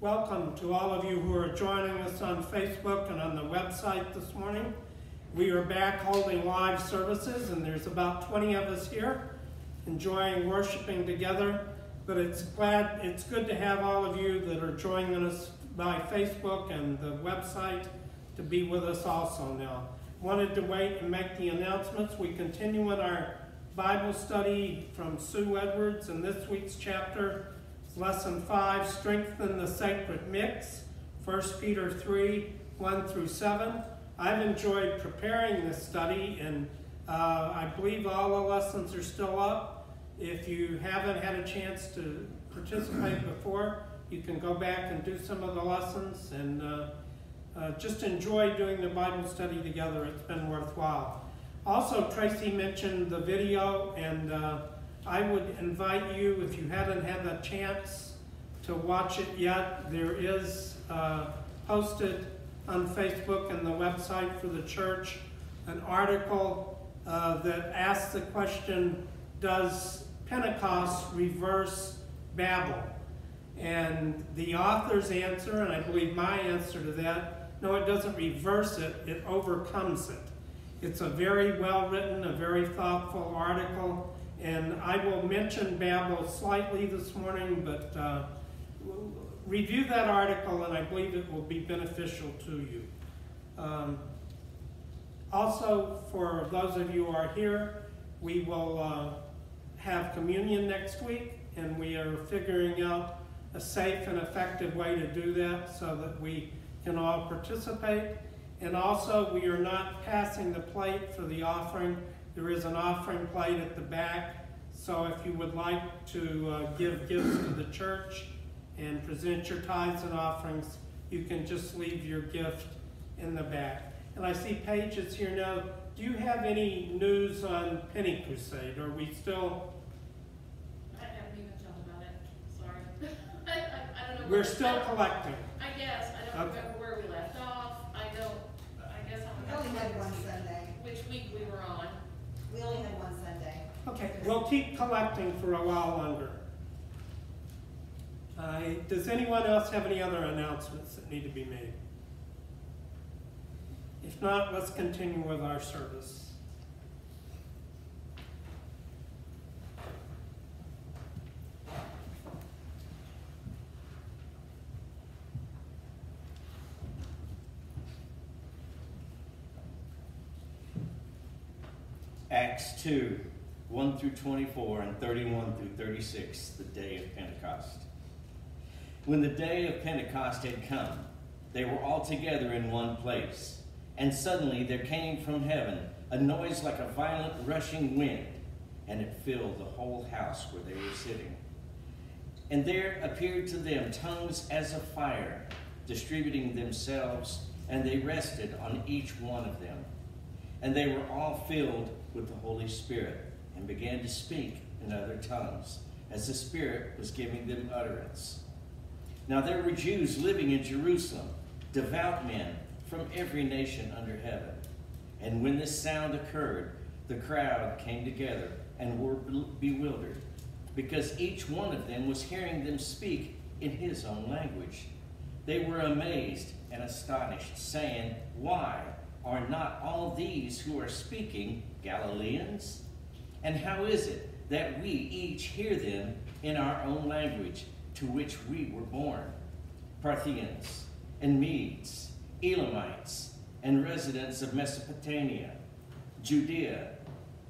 Welcome to all of you who are joining us on Facebook and on the website this morning. We are back holding live services, and there's about 20 of us here enjoying worshiping together. But it's glad it's good to have all of you that are joining us by Facebook and the website to be with us also now. Wanted to wait and make the announcements. We continue in our Bible study from Sue Edwards in this week's chapter Lesson 5, Strengthen the Sacred Mix, 1 Peter 3, 1 through 7. I've enjoyed preparing this study, and uh, I believe all the lessons are still up. If you haven't had a chance to participate before, you can go back and do some of the lessons and uh, uh, just enjoy doing the Bible study together. It's been worthwhile. Also, Tracy mentioned the video, and uh, I would invite you, if you haven't had a chance to watch it yet, there is uh, posted on Facebook and the website for the church an article uh, that asks the question, does Pentecost reverse Babel? And the author's answer, and I believe my answer to that, no, it doesn't reverse it, it overcomes it. It's a very well written, a very thoughtful article, and I will mention Babel slightly this morning, but uh, review that article and I believe it will be beneficial to you. Um, also, for those of you who are here, we will uh, have communion next week, and we are figuring out a safe and effective way to do that so that we can all participate. And also, we are not passing the plate for the offering. There is an offering plate at the back. So if you would like to uh, give gifts to the church and present your tithes and offerings, you can just leave your gift in the back. And I see Paige is here now. Do you have any news on Penny Crusade? Are we still? I haven't even told about it. Sorry. I, I, I don't know. We're where- still collecting. I guess. I don't Okay. remember where we left off. I don't, I guess We I'm. only had one Sunday. Which week we were on. We only had one Sunday. Okay, we'll keep collecting for a while longer. Uh, does anyone else have any other announcements that need to be made? If not, let's continue with our service. Acts 2, 1 through 24 and 31 through 36, the day of Pentecost. When the day of Pentecost had come, they were all together in one place. And suddenly there came from heaven a noise like a violent rushing wind, and it filled the whole house where they were sitting. And there appeared to them tongues as of fire, distributing themselves, and they rested on each one of them. And they were all filled with the Holy Spirit, and began to speak in other tongues, as the Spirit was giving them utterance. Now there were Jews living in Jerusalem, devout men from every nation under heaven. And when this sound occurred, the crowd came together and were bewildered, because each one of them was hearing them speak in his own language. They were amazed and astonished, saying, Why are not all these who are speaking Galileans? And how is it that we each hear them in our own language to which we were born? Parthians and Medes, Elamites, and residents of Mesopotamia, Judea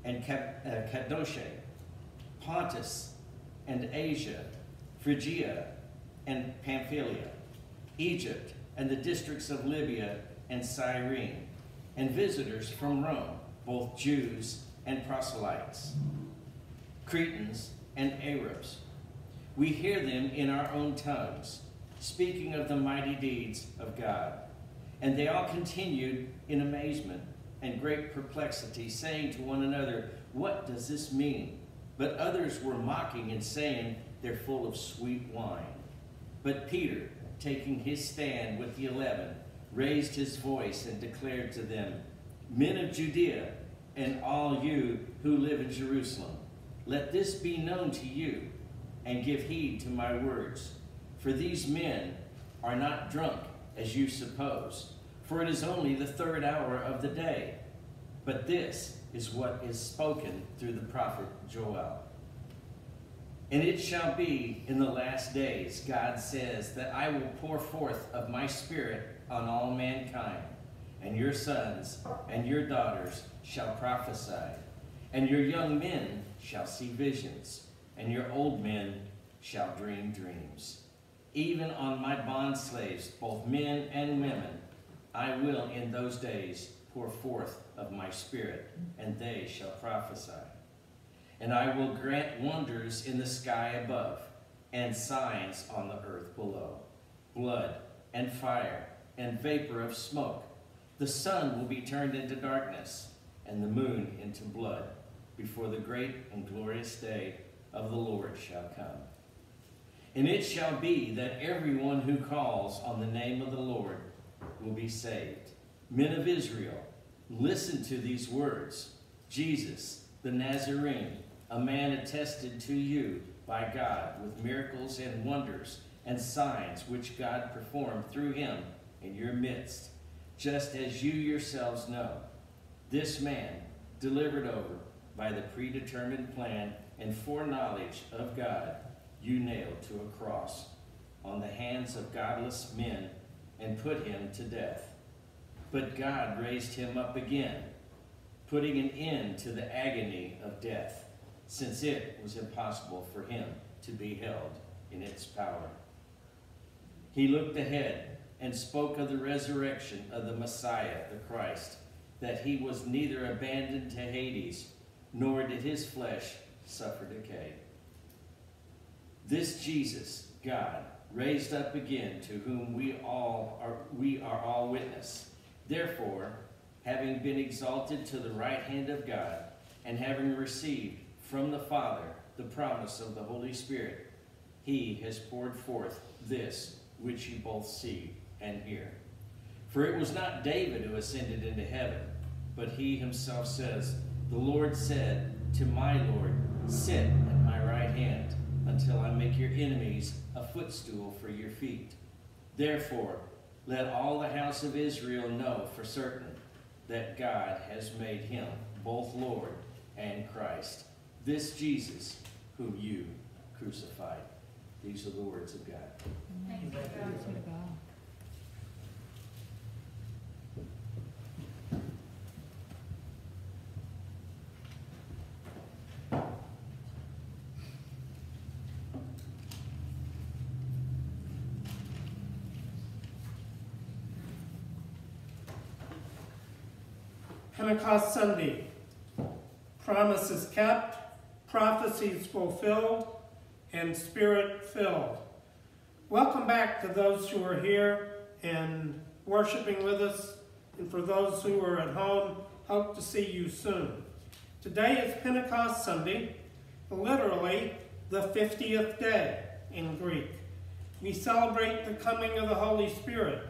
and uh, Cappadocia, Pontus and Asia, Phrygia and Pamphylia, Egypt and the districts of Libya and Cyrene, and visitors from Rome, both Jews and proselytes, Cretans and Arabs. We hear them in our own tongues, speaking of the mighty deeds of God. And they all continued in amazement and great perplexity, saying to one another, What does this mean? But others were mocking and saying, They're full of sweet wine. But Peter, taking his stand with the eleven, raised his voice and declared to them, Men of Judea, and all you who live in Jerusalem, let this be known to you, and give heed to my words. For these men are not drunk, as you suppose, for it is only the third hour of the day. But this is what is spoken through the prophet Joel. And it shall be in the last days, God says, that I will pour forth of my spirit on all mankind, and your sons and your daughters shall prophesy, and your young men shall see visions, and your old men shall dream dreams. Even on my bond slaves, both men and women, I will in those days pour forth of my spirit, and they shall prophesy. And I will grant wonders in the sky above, and signs on the earth below blood and fire and vapor of smoke. The sun will be turned into darkness, and the moon into blood, before the great and glorious day of the Lord shall come. And it shall be that everyone who calls on the name of the Lord will be saved. Men of Israel, listen to these words. Jesus, the Nazarene, a man attested to you by God with miracles and wonders and signs which God performed through him in your midst, just as you yourselves know. This man, delivered over by the predetermined plan and foreknowledge of God, you nailed to a cross on the hands of godless men and put him to death. But God raised him up again, putting an end to the agony of death since it was impossible for him to be held in its power. He looked ahead and spoke of the resurrection of the Messiah, the Christ, that he was neither abandoned to Hades, nor did his flesh suffer decay. This Jesus, God, raised up again, to whom we all are we are all witness. Therefore, having been exalted to the right hand of God, and having received from the Father the promise of the Holy Spirit, he has poured forth this which you both see and hear. For it was not David who ascended into heaven, but he himself says, The Lord said to my Lord, Sit at my right hand until I make your enemies a footstool for your feet. Therefore, let all the house of Israel know for certain that God has made him both Lord and Christ this Jesus whom you crucified. These are the words of God. Pentecost Sunday. Promises kept, prophecies fulfilled, and spirit filled. Welcome back to those who are here and worshiping with us, and for those who are at home, hope to see you soon. Today is Pentecost Sunday, literally the 50th day in Greek. We celebrate the coming of the Holy Spirit,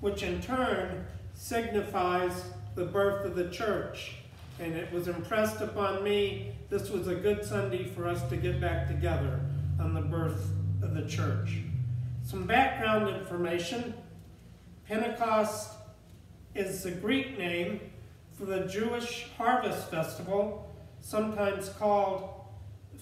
which in turn signifies the birth of the church and it was impressed upon me this was a good Sunday for us to get back together on the birth of the church. Some background information. Pentecost is the Greek name for the Jewish harvest festival, sometimes called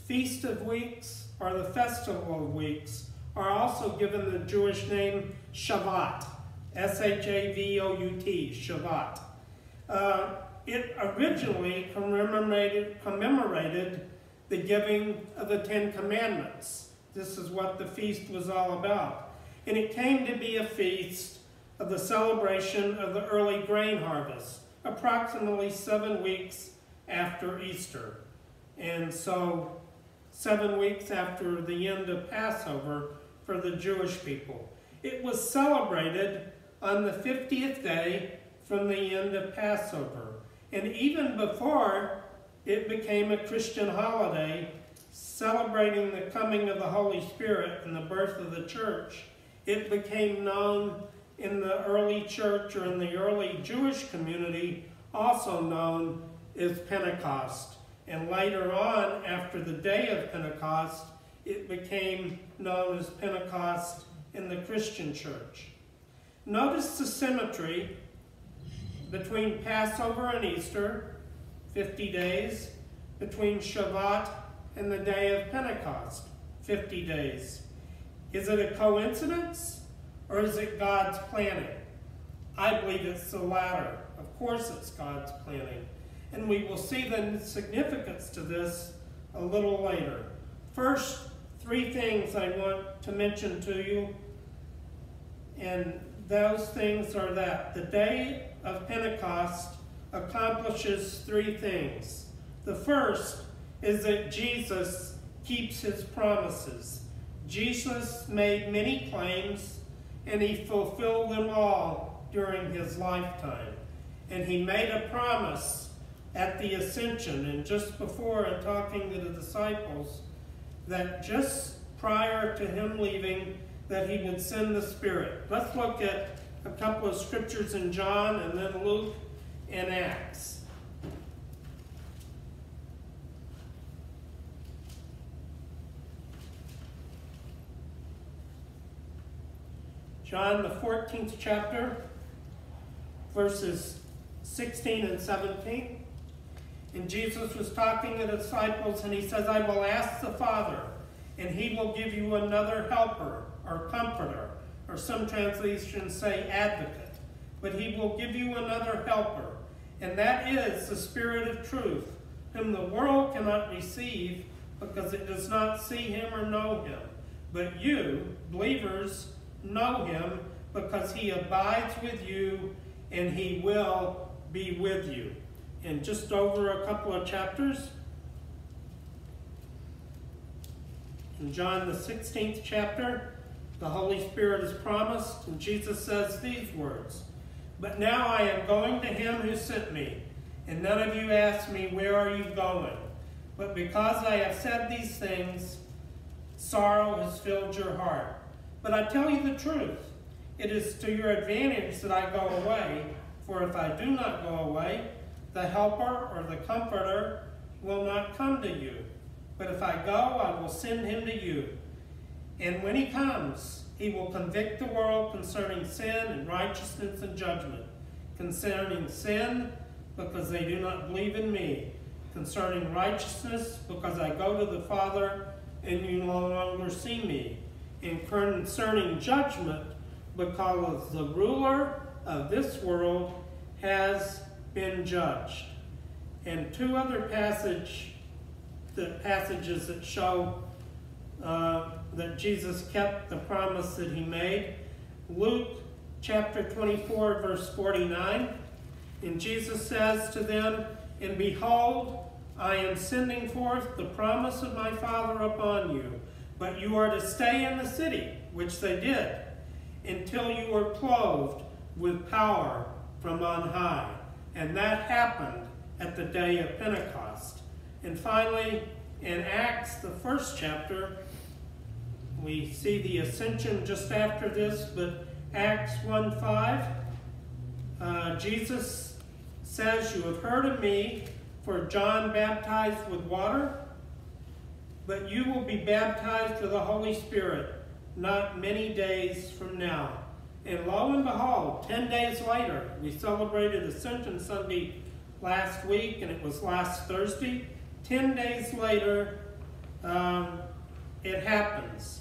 Feast of Weeks or the Festival of Weeks, are also given the Jewish name Shavuot, S-H-A-V-O-U-T, Shavuot. Uh, it originally commemorated, commemorated the giving of the Ten Commandments. This is what the feast was all about. And it came to be a feast of the celebration of the early grain harvest, approximately seven weeks after Easter. And so, seven weeks after the end of Passover for the Jewish people. It was celebrated on the 50th day from the end of Passover. And even before it became a Christian holiday, celebrating the coming of the Holy Spirit and the birth of the church, it became known in the early church or in the early Jewish community, also known as Pentecost. And later on, after the day of Pentecost, it became known as Pentecost in the Christian church. Notice the symmetry between Passover and Easter, 50 days, between Shabbat and the day of Pentecost, 50 days. Is it a coincidence or is it God's planning? I believe it's the latter. Of course, it's God's planning. And we will see the significance to this a little later. First, three things I want to mention to you. And those things are that the day of Pentecost accomplishes three things. The first is that Jesus keeps his promises. Jesus made many claims and he fulfilled them all during his lifetime. And he made a promise at the ascension and just before in talking to the disciples that just prior to him leaving that he would send the Spirit. Let's look at a couple of scriptures in John and then Luke and Acts. John, the 14th chapter, verses 16 and 17. And Jesus was talking to the disciples, and he says, I will ask the Father, and he will give you another helper or comforter, or some translations say advocate. But he will give you another helper, and that is the Spirit of truth, whom the world cannot receive because it does not see him or know him. But you, believers, know him because he abides with you and he will be with you. And just over a couple of chapters, in John the 16th chapter, the Holy Spirit is promised, and Jesus says these words But now I am going to him who sent me, and none of you ask me, Where are you going? But because I have said these things, sorrow has filled your heart. But I tell you the truth. It is to your advantage that I go away, for if I do not go away, the Helper or the Comforter will not come to you. But if I go, I will send him to you. And when he comes, he will convict the world concerning sin and righteousness and judgment. Concerning sin, because they do not believe in me. Concerning righteousness, because I go to the Father and you no longer see me. And concerning judgment, because the ruler of this world has been judged. And two other passage, the passages that show uh, that Jesus kept the promise that he made. Luke chapter 24, verse 49. And Jesus says to them, And behold, I am sending forth the promise of my Father upon you, but you are to stay in the city, which they did, until you are clothed with power from on high. And that happened at the day of Pentecost. And finally, in Acts, the first chapter, we see the ascension just after this, but Acts 1 5, uh, Jesus says, You have heard of me, for John baptized with water, but you will be baptized with the Holy Spirit not many days from now. And lo and behold, 10 days later, we celebrated Ascension Sunday last week, and it was last Thursday. 10 days later, um, it happens.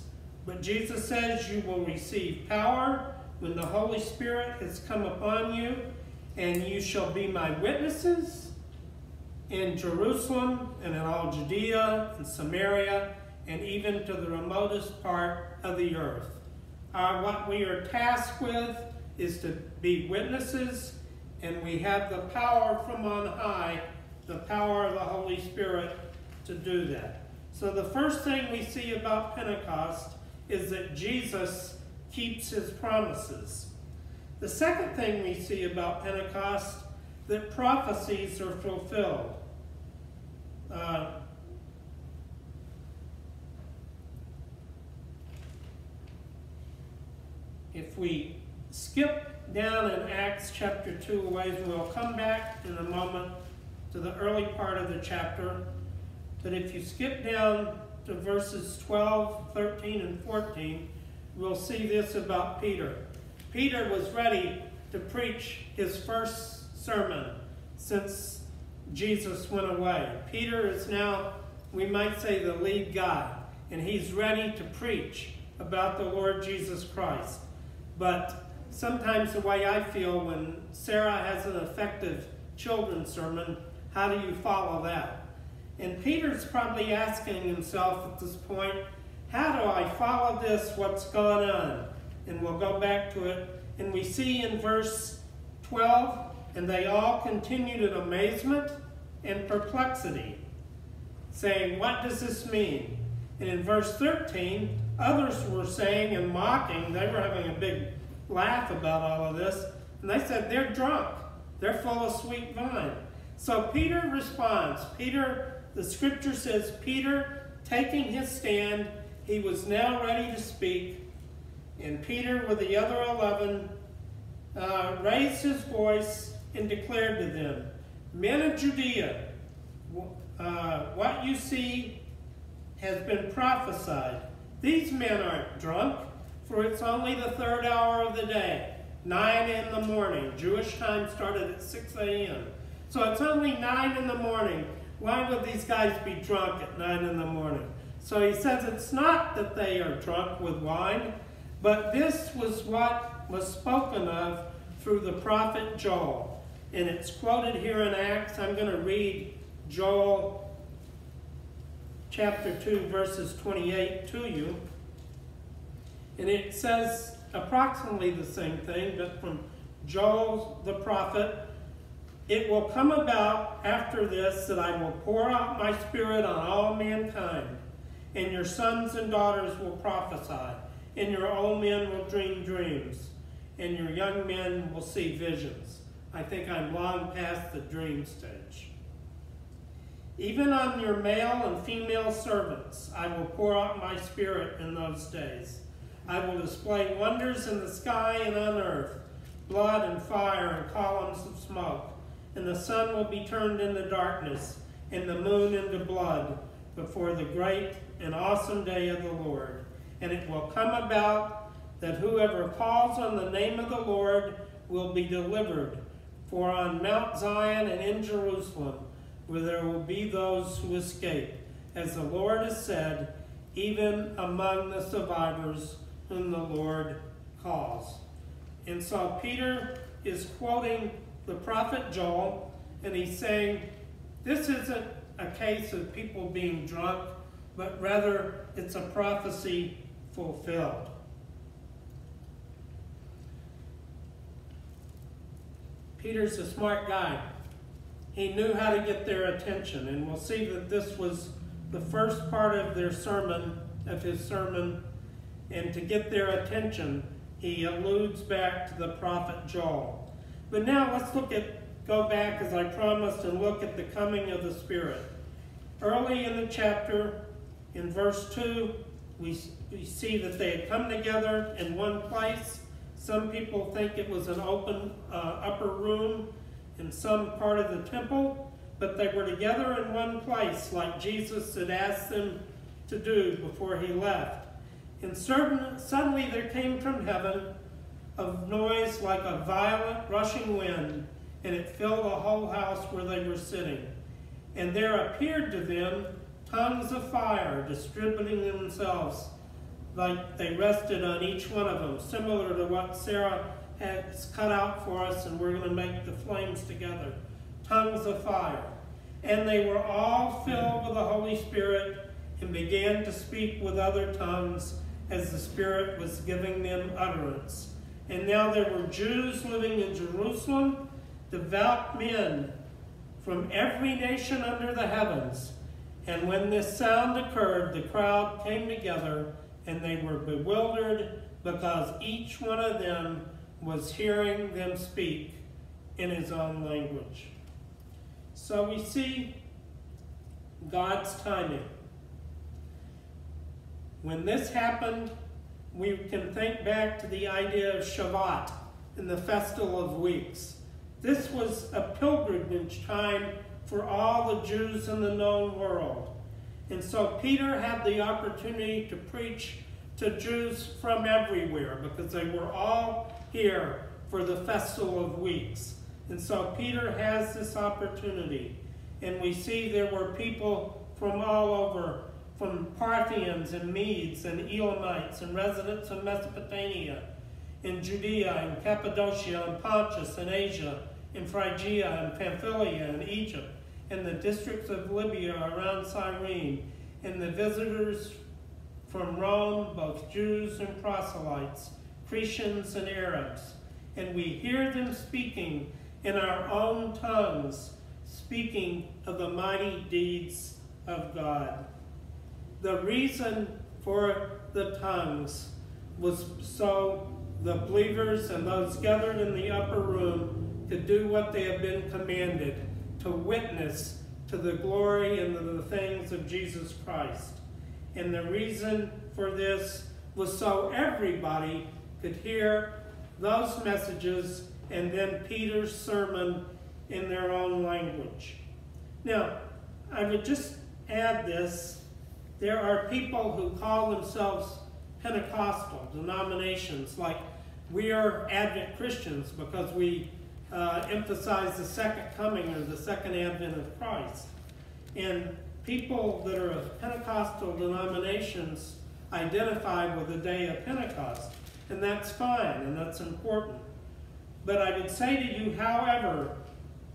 But Jesus says you will receive power when the Holy Spirit has come upon you, and you shall be my witnesses in Jerusalem and in all Judea and Samaria and even to the remotest part of the earth. Uh, what we are tasked with is to be witnesses, and we have the power from on high, the power of the Holy Spirit to do that. So the first thing we see about Pentecost is that Jesus keeps his promises. The second thing we see about Pentecost, that prophecies are fulfilled. Uh, if we skip down in Acts chapter 2 a ways, we'll come back in a moment to the early part of the chapter. But if you skip down to verses 12, 13, and 14, we'll see this about Peter. Peter was ready to preach his first sermon since Jesus went away. Peter is now, we might say, the lead guy, and he's ready to preach about the Lord Jesus Christ. But sometimes the way I feel when Sarah has an effective children's sermon, how do you follow that? And Peter's probably asking himself at this point, how do I follow this, what's going on? And we'll go back to it. And we see in verse 12, and they all continued in amazement and perplexity, saying, What does this mean? And in verse 13, others were saying and mocking, they were having a big laugh about all of this, and they said, They're drunk. They're full of sweet wine. So Peter responds. Peter, the scripture says, Peter, taking his stand, he was now ready to speak. And Peter, with the other eleven, uh, raised his voice and declared to them, Men of Judea, uh, what you see has been prophesied. These men aren't drunk, for it's only the third hour of the day, 9 in the morning. Jewish time started at 6 a.m. So it's only 9 in the morning. Why would these guys be drunk at 9 in the morning? So he says it's not that they are drunk with wine, but this was what was spoken of through the prophet Joel. And it's quoted here in Acts. I'm going to read Joel chapter 2, verses 28 to you. And it says approximately the same thing, but from Joel the prophet It will come about after this that I will pour out my spirit on all mankind, and your sons and daughters will prophesy, and your old men will dream dreams, and your young men will see visions. I think I'm long past the dream stage. Even on your male and female servants, I will pour out my spirit in those days. I will display wonders in the sky and on earth, blood and fire and columns of smoke. And the sun will be turned into darkness, and the moon into blood, before the great and awesome day of the Lord. And it will come about that whoever calls on the name of the Lord will be delivered. For on Mount Zion and in Jerusalem, where there will be those who escape, as the Lord has said, even among the survivors whom the Lord calls. And so Peter is quoting the prophet Joel, and he's saying, this isn't a case of people being drunk, but rather it's a prophecy fulfilled. Peter's a smart guy. He knew how to get their attention, and we'll see that this was the first part of their sermon, of his sermon, and to get their attention, he alludes back to the prophet Joel. But now let's look at, go back as I promised, and look at the coming of the Spirit. Early in the chapter, in verse 2, we, we see that they had come together in one place. Some people think it was an open uh, upper room in some part of the temple, but they were together in one place like Jesus had asked them to do before he left. And suddenly there came from heaven a noise like a violent rushing wind, and it filled the whole house where they were sitting. And there appeared to them tongues of fire distributing themselves like they rested on each one of them, similar to what Sarah has cut out for us, and we're going to make the flames together. Tongues of fire. And they were all filled with the Holy Spirit and began to speak with other tongues as the Spirit was giving them utterance. And now there were Jews living in Jerusalem, devout men from every nation under the heavens. And when this sound occurred, the crowd came together, and they were bewildered because each one of them was hearing them speak in his own language. So we see God's timing. When this happened, we can think back to the idea of Shavuot and the Festival of Weeks. This was a pilgrimage time for all the Jews in the known world. And so Peter had the opportunity to preach to Jews from everywhere because they were all here for the Festival of Weeks. And so Peter has this opportunity. And we see there were people from all over, from Parthians and Medes and Elamites and residents of Mesopotamia, in Judea and Cappadocia and Pontus and Asia, in Phrygia and Pamphylia and Egypt, in the districts of Libya around Cyrene, and the visitors from Rome, both Jews and proselytes, Cretians and Arabs. And we hear them speaking in our own tongues, speaking of the mighty deeds of God. The reason for the tongues was so the believers and those gathered in the upper room could do what they have been commanded to witness to the glory and the things of Jesus Christ. And the reason for this was so everybody could hear those messages and then Peter's sermon in their own language. Now, I would just add this. There are people who call themselves Pentecostal denominations, like we are Advent Christians because we uh, emphasize the second coming or the second advent of Christ. And people that are of Pentecostal denominations identify with the day of Pentecost, and that's fine and that's important. But I would say to you, however,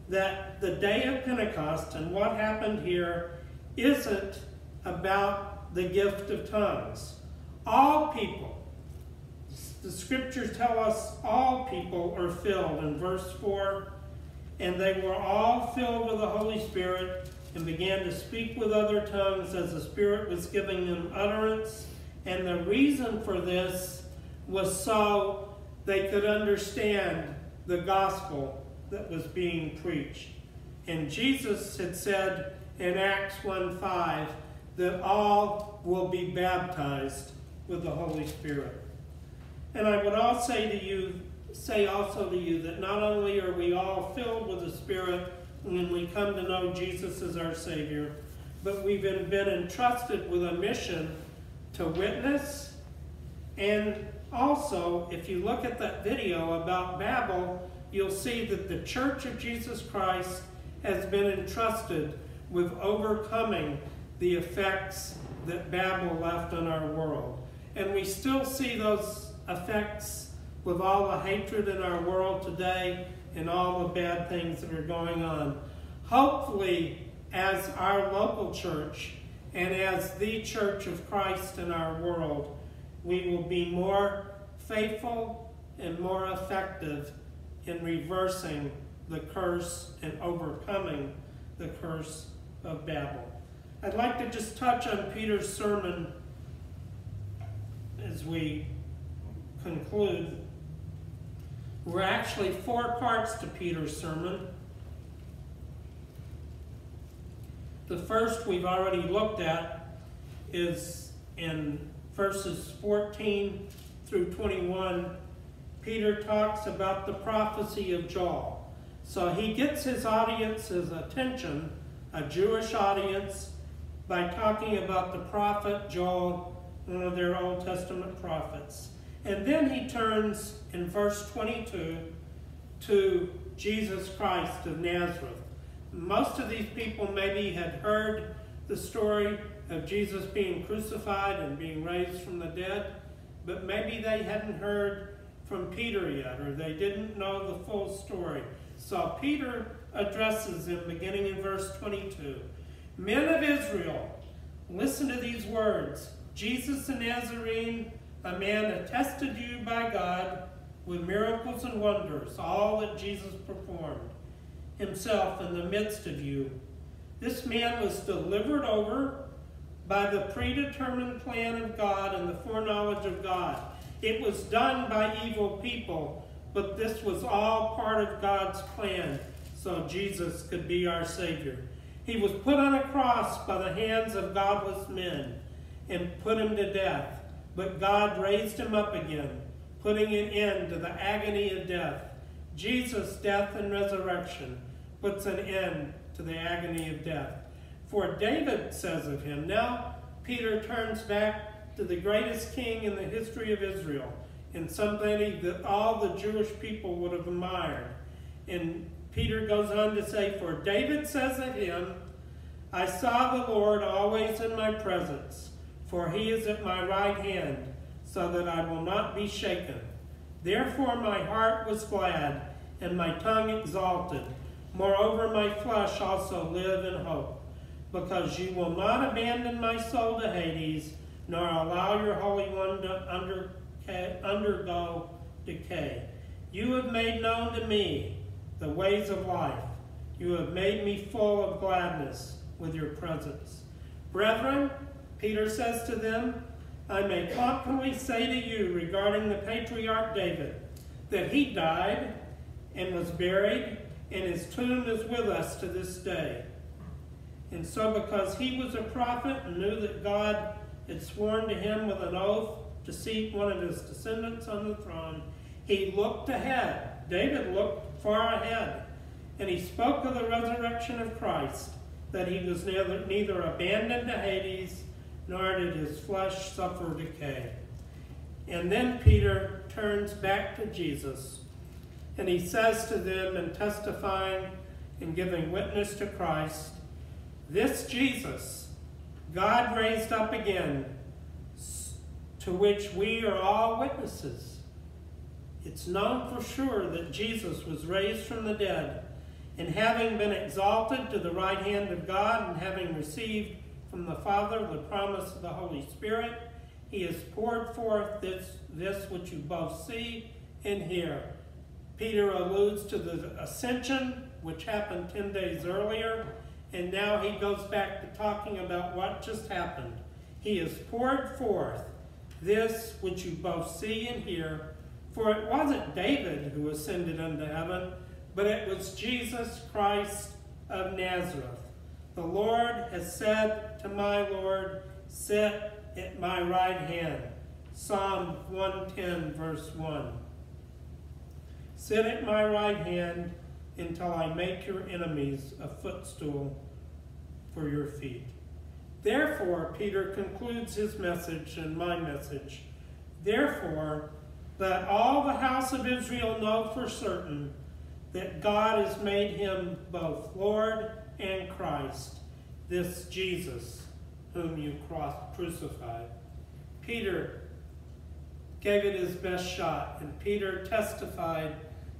that the day of Pentecost and what happened here isn't about the gift of tongues. All people, the scriptures tell us all people are filled in verse 4, and they were all filled with the Holy Spirit and began to speak with other tongues as the Spirit was giving them utterance. And the reason for this was so they could understand the gospel that was being preached. And Jesus had said in Acts 1 5 that all will be baptized with the Holy Spirit. And I would also say to you, say also to you that not only are we all filled with the Spirit when we come to know Jesus as our Savior, but we've been entrusted with a mission to witness. And also, if you look at that video about Babel, you'll see that the Church of Jesus Christ has been entrusted with overcoming the effects that Babel left on our world. And we still see those effects with all the hatred in our world today and all the bad things that are going on. Hopefully, as our local church and as the church of Christ in our world, we will be more faithful and more effective in reversing the curse and overcoming the curse of Babel. I'd like to just touch on Peter's sermon as we conclude. We're actually four parts to Peter's sermon. The first we've already looked at is in verses 14 through 21. Peter talks about the prophecy of Joel. So he gets his audience's attention, a Jewish audience, by talking about the prophet Joel, one of their Old Testament prophets. And then he turns in verse 22 to Jesus Christ of Nazareth. Most of these people maybe had heard the story of Jesus being crucified and being raised from the dead, but maybe they hadn't heard from Peter yet, or they didn't know the full story. So Peter addresses them beginning in verse 22. Men of Israel, listen to these words. Jesus the Nazarene, a man attested you by God with miracles and wonders, all that Jesus performed himself in the midst of you. This man was delivered over by the predetermined plan of God and the foreknowledge of God. It was done by evil people, but this was all part of God's plan so Jesus could be our Savior. He was put on a cross by the hands of godless men and put him to death, but God raised him up again, putting an end to the agony of death. Jesus' death and resurrection puts an end to the agony of death. For David says of him, now Peter turns back to the greatest king in the history of Israel and somebody that all the Jewish people would have admired. And Peter goes on to say, For David says of him, I saw the Lord always in my presence, for he is at my right hand, so that I will not be shaken. Therefore my heart was glad, and my tongue exalted. Moreover, my flesh also live in hope, because you will not abandon my soul to Hades, nor allow your Holy One to under, undergo decay. You have made known to me the ways of life. You have made me full of gladness with your presence. Brethren, Peter says to them, I may confidently say to you regarding the patriarch David that he died and was buried, and his tomb is with us to this day. And so, because he was a prophet and knew that God had sworn to him with an oath to seat one of his descendants on the throne, he looked ahead. David looked far ahead, and he spoke of the resurrection of Christ, that he was neither, neither abandoned to Hades, nor did his flesh suffer decay. And then Peter turns back to Jesus, and he says to them in testifying and giving witness to Christ, This Jesus, God raised up again, to which we are all witnesses. It's known for sure that Jesus was raised from the dead, and having been exalted to the right hand of God, and having received from the Father the promise of the Holy Spirit, he has poured forth this, this which you both see and hear. Peter alludes to the ascension, which happened 10 days earlier, and now he goes back to talking about what just happened. He has poured forth this which you both see and hear, for it wasn't David who ascended unto heaven, but it was Jesus Christ of Nazareth. The Lord has said to my Lord, Sit at my right hand. Psalm 110, verse 1. Sit at my right hand until I make your enemies a footstool for your feet. Therefore, Peter concludes his message and my message. Therefore, let all the house of Israel know for certain that God has made him both Lord and Christ, this Jesus whom you cross crucified. Peter gave it his best shot, and Peter testified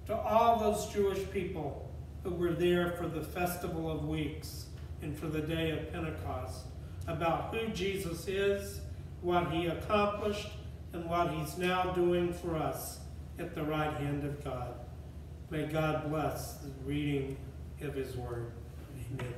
to all those Jewish people who were there for the Festival of Weeks and for the day of Pentecost about who Jesus is, what he accomplished, and what he's now doing for us at the right hand of God. May God bless the reading of his word. Amen.